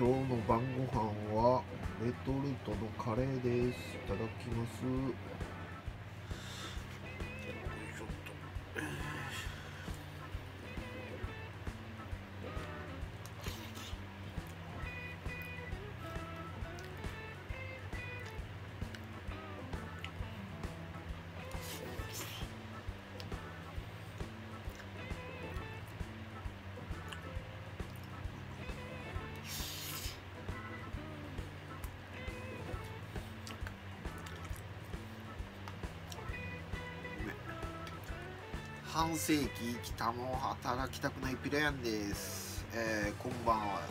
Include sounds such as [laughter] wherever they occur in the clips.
今日の晩ご飯はレトルトのカレーです。いただきます。半世紀生きたも働きたくないピラヤンです、えーこんばんは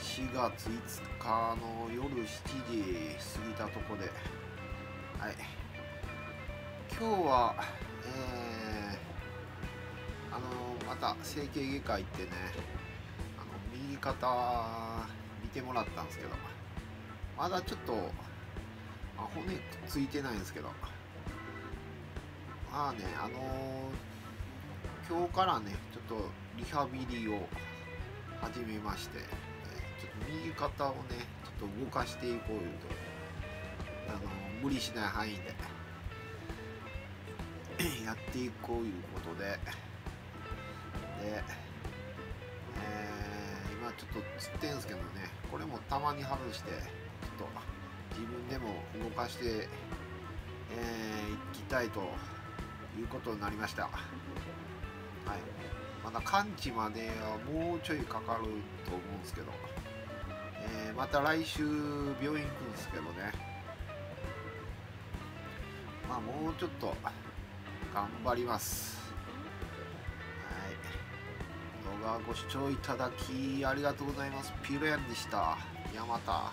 4月5日の夜7時過ぎたとこで。はい。今日はえーあのまた整形外科行ってねあの右肩見てもらったんですけど。まだちょっとあ骨くっついてないんですけど。まあね、あのー今日からね、ちょっとリハビリを始めまして、ちょっと右肩をね、ちょっと動かしていこういうと、あのー無理しない範囲で [coughs] やっていこういうことで、で、えー今ちょっとつってんすけどね、これもたまに外して、ちょっと自分でも動かして、えー、いきたいということになりました。はい。まだ完治まではもうちょいかかると思うんですけど、えーまた来週病院行くんですけどね。まあもうちょっと頑張ります。はい。動画ご視聴いただきありがとうございます。ピューロヤンでした。やまた。